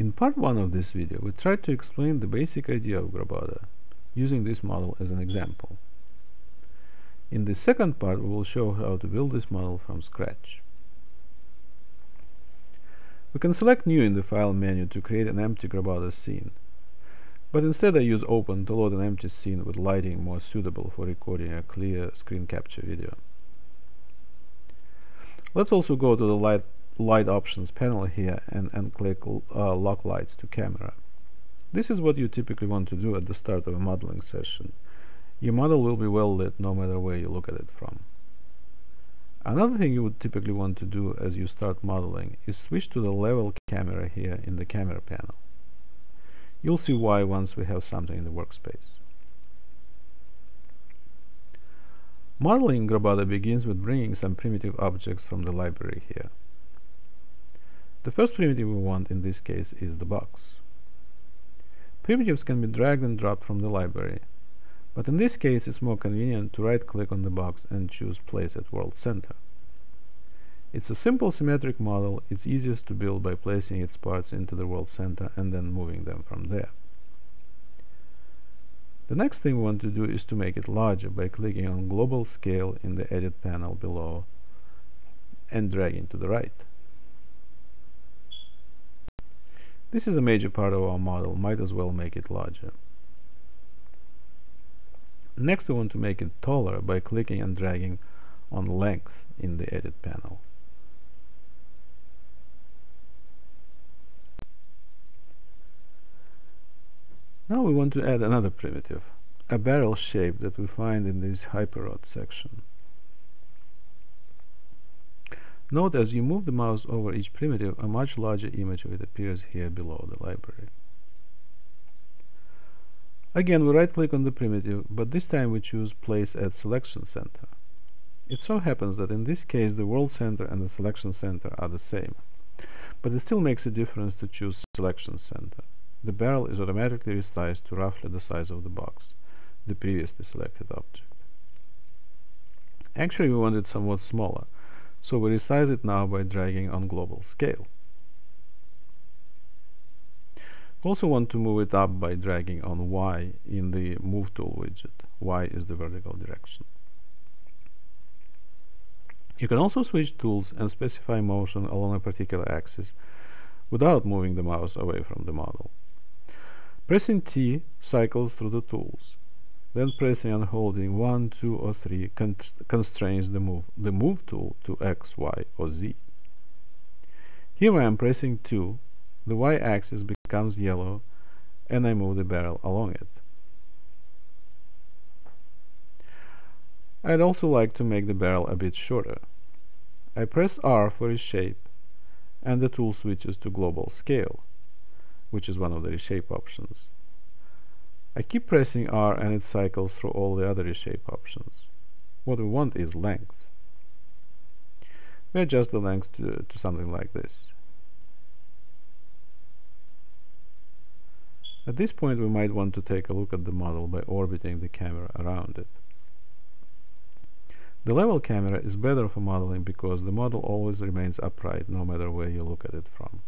In part 1 of this video, we tried to explain the basic idea of GroBoto, using this model as an example. In the second part, we will show how to build this model from scratch. We can select New in the File menu to create an empty GroBoto scene. But instead I use Open to load an empty scene with lighting more suitable for recording a clear screen capture video. Let's also go to the light, light options panel here and, and click uh, lock lights to camera. This is what you typically want to do at the start of a modeling session. Your model will be well lit no matter where you look at it from. Another thing you would typically want to do as you start modeling is switch to the level camera here in the camera panel. You'll see why once we have something in the workspace. Modeling GroBoto begins with bringing some primitive objects from the library here. The first primitive we want in this case is the box. Primitives can be dragged and dropped from the library, but in this case it's more convenient to right-click on the box and choose Place at World Center. It's a simple symmetric model, it's easiest to build by placing its parts into the world center and then moving them from there. The next thing we want to do is to make it larger by clicking on Global Scale in the Edit panel below and dragging to the right. This is a major part of our model, might as well make it larger. Next we want to make it taller by clicking and dragging on length in the Edit panel. Now we want to add another primitive, a barrel shape that we find in this hyperrod section. Note as you move the mouse over each primitive, a much larger image of it appears here below the library. Again, we right-click on the primitive, but this time we choose Place at Selection Center. It so happens that in this case the World Center and the Selection Center are the same, but it still makes a difference to choose Selection Center the barrel is automatically resized to roughly the size of the box, the previously selected object. Actually, we want it somewhat smaller, so we resize it now by dragging on global scale. We also want to move it up by dragging on Y in the Move Tool widget. Y is the vertical direction. You can also switch tools and specify motion along a particular axis without moving the mouse away from the model. Pressing T cycles through the tools. Then pressing and holding 1, 2, or 3 constrains the move, the move tool to X, Y, or Z. Here I am pressing 2, the Y axis becomes yellow, and I move the barrel along it. I'd also like to make the barrel a bit shorter. I press R for reshape, and the tool switches to global scale which is one of the reshape options. I keep pressing R and it cycles through all the other reshape options. What we want is length. We adjust the length to, to something like this. At this point we might want to take a look at the model by orbiting the camera around it. The level camera is better for modeling because the model always remains upright no matter where you look at it from.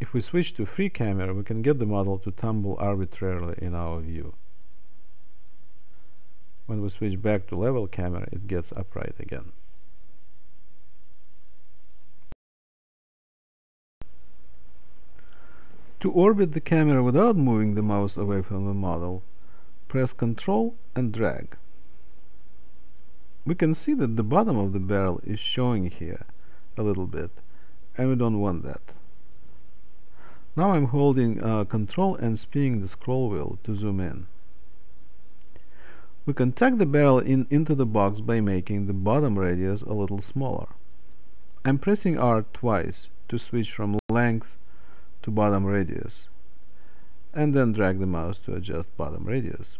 If we switch to free camera, we can get the model to tumble arbitrarily in our view. When we switch back to level camera, it gets upright again. To orbit the camera without moving the mouse away from the model, press Ctrl and drag. We can see that the bottom of the barrel is showing here a little bit, and we don't want that. Now I'm holding uh, Control and spinning the scroll wheel to zoom in. We can tuck the barrel in into the box by making the bottom radius a little smaller. I'm pressing R twice to switch from length to bottom radius, and then drag the mouse to adjust bottom radius.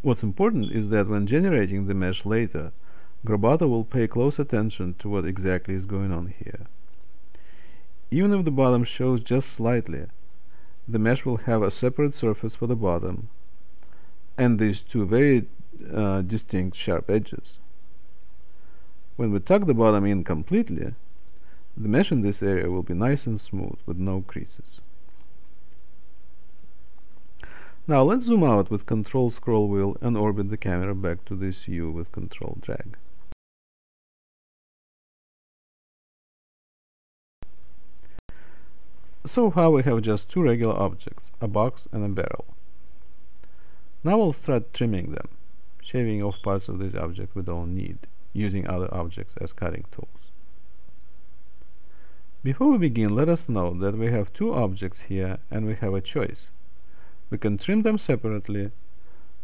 What's important is that when generating the mesh later, GroBoto will pay close attention to what exactly is going on here. Even if the bottom shows just slightly, the mesh will have a separate surface for the bottom and these two very uh, distinct sharp edges. When we tuck the bottom in completely, The mesh in this area will be nice and smooth with no creases. Now let's zoom out with control scroll wheel and orbit the camera back to this view with control drag. So far we have just two regular objects, a box and a barrel. Now we'll start trimming them, shaving off parts of this object we don't need, using other objects as cutting tools. Before we begin, let us note that we have two objects here and we have a choice. We can trim them separately,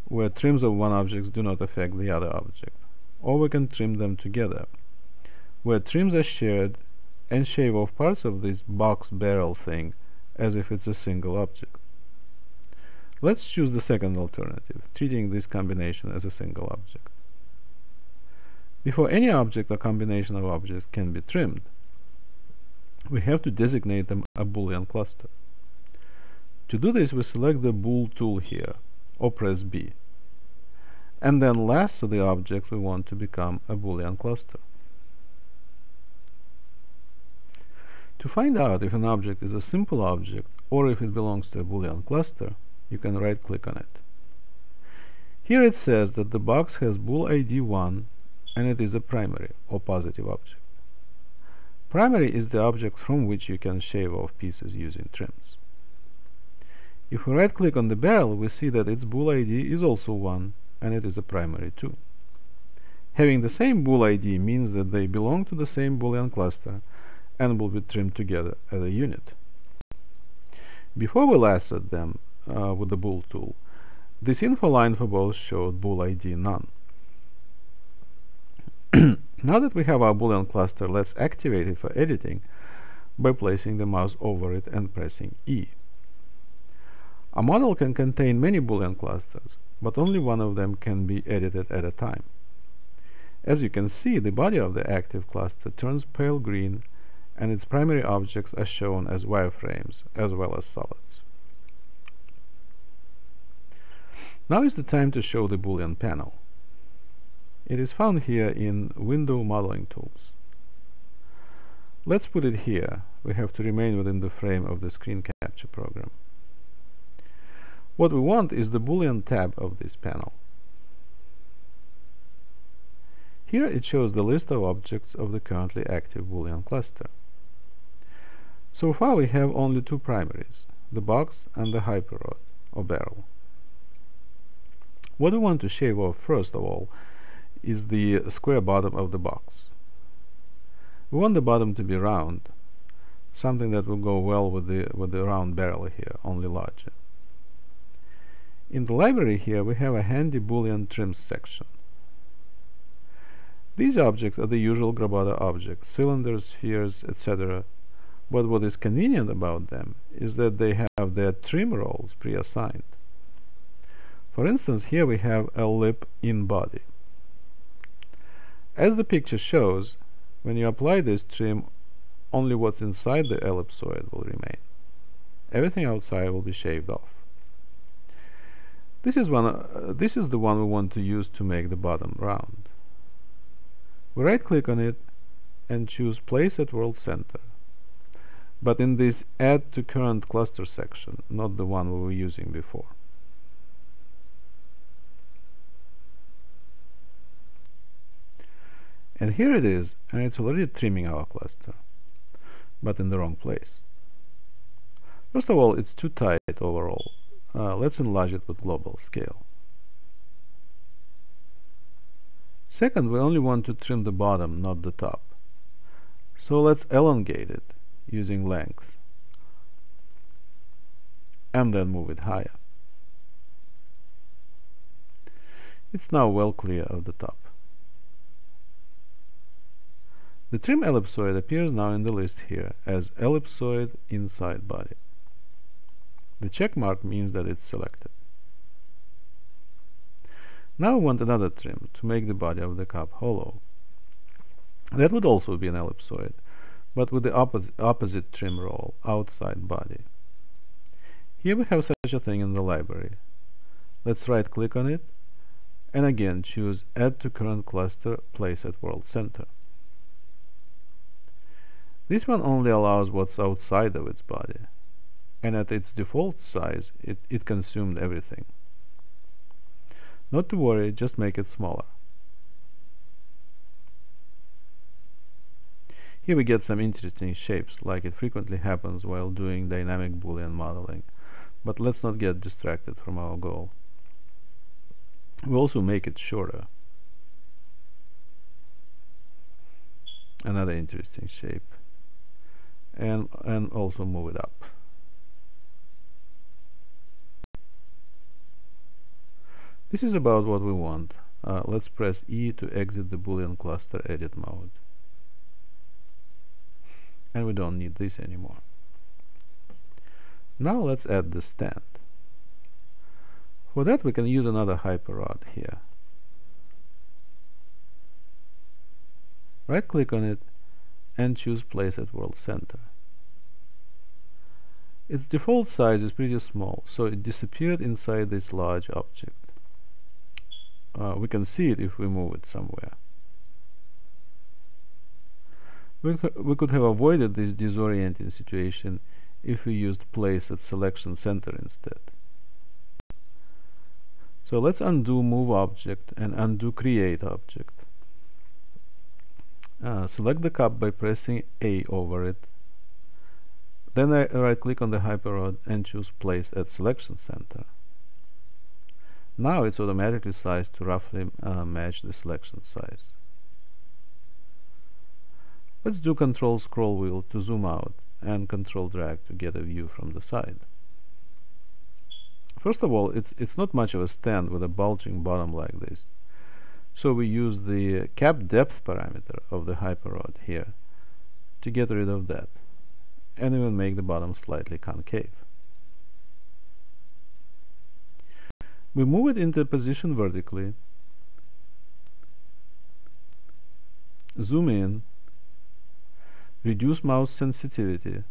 where trims of one object do not affect the other object. Or we can trim them together, where trims are shared and shave off parts of this box barrel thing as if it's a single object. Let's choose the second alternative, treating this combination as a single object. Before any object or combination of objects can be trimmed, we have to designate them a Boolean cluster. To do this, we select the bool tool here, or press B, and then lasso the object we want to become a Boolean cluster. To find out if an object is a simple object or if it belongs to a Boolean cluster, you can right-click on it. Here it says that the box has bool ID 1 and it is a primary or positive object. Primary is the object from which you can shave off pieces using trims. If we right click on the barrel, we see that its bool ID is also 1 and it is a primary too. Having the same bool ID means that they belong to the same boolean cluster and will be trimmed together as a unit. Before we lassoed them uh, with the bool tool, this info line for both showed bool ID none. now that we have our boolean cluster, let's activate it for editing by placing the mouse over it and pressing E. A model can contain many Boolean clusters, but only one of them can be edited at a time. As you can see, the body of the active cluster turns pale green and its primary objects are shown as wireframes as well as solids. Now is the time to show the Boolean panel. It is found here in Window Modeling Tools. Let's put it here. We have to remain within the frame of the screen capture program. What we want is the Boolean tab of this panel. Here it shows the list of objects of the currently active Boolean cluster. So far we have only two primaries, the box and the hyperrod, or barrel. What we want to shave off first of all is the square bottom of the box. We want the bottom to be round, something that will go well with the, with the round barrel here, only larger. In the library here we have a handy boolean trim section. These objects are the usual GroBoto objects, cylinders, spheres, etc. But what is convenient about them is that they have their trim roles pre-assigned. For instance, here we have a lip in body. As the picture shows, when you apply this trim, only what's inside the ellipsoid will remain. Everything outside will be shaved off. This is, one, uh, this is the one we want to use to make the bottom round. We right click on it and choose place at world center. But in this add to current cluster section, not the one we were using before. And here it is, and it's already trimming our cluster, but in the wrong place. First of all, it's too tight overall, uh, let's enlarge it with global scale. Second, we only want to trim the bottom, not the top. So let's elongate it using length. And then move it higher. It's now well clear of the top. The trim ellipsoid appears now in the list here as ellipsoid inside body. The check mark means that it's selected. Now we want another trim to make the body of the cup hollow. That would also be an ellipsoid, but with the opposite, opposite trim role, outside body. Here we have such a thing in the library. Let's right click on it and again choose add to current cluster place at world center. This one only allows what's outside of its body, and at its default size, it, it consumed everything. Not to worry, just make it smaller. Here we get some interesting shapes, like it frequently happens while doing dynamic Boolean modeling. But let's not get distracted from our goal. We also make it shorter. Another interesting shape. And, and also move it up. This is about what we want. Uh, let's press E to exit the Boolean cluster edit mode and we don't need this anymore. Now let's add the stand. For that we can use another hyperrod here. Right click on it and choose place at world center. Its default size is pretty small, so it disappeared inside this large object. Uh, we can see it if we move it somewhere. We, we could have avoided this disorienting situation if we used place at selection center instead. So let's undo move object and undo create object. Uh, select the cup by pressing A over it. Then I right click on the hyperrod and choose place at selection center. Now it's automatically sized to roughly uh, match the selection size. Let's do control scroll wheel to zoom out and control drag to get a view from the side. First of all, it's, it's not much of a stand with a bulging bottom like this. So we use the cap depth parameter of the hyperrod here to get rid of that and even make the bottom slightly concave. We move it into position vertically, zoom in reduce mouse sensitivity.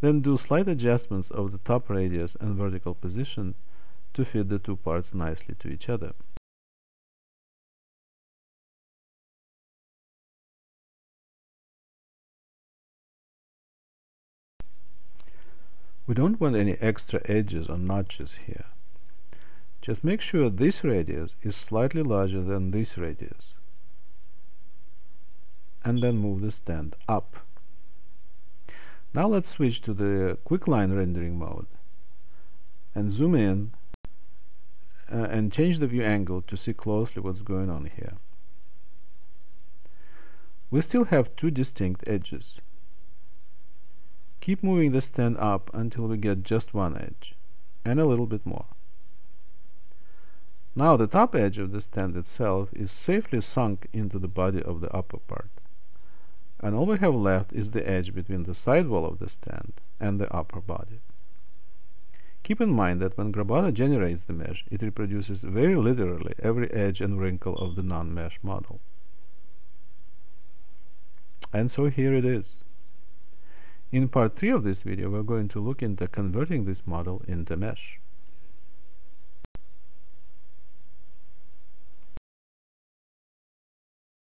Then do slight adjustments of the top radius and vertical position to fit the two parts nicely to each other. We don't want any extra edges or notches here. Just make sure this radius is slightly larger than this radius and then move the stand up. Now let's switch to the quick-line rendering mode and zoom in uh, and change the view angle to see closely what's going on here. We still have two distinct edges. Keep moving the stand up until we get just one edge, and a little bit more. Now the top edge of the stand itself is safely sunk into the body of the upper part and all we have left is the edge between the sidewall of the stand and the upper body. Keep in mind that when GroBoto generates the mesh, it reproduces very literally every edge and wrinkle of the non-mesh model. And so here it is. In part 3 of this video, we're going to look into converting this model into mesh.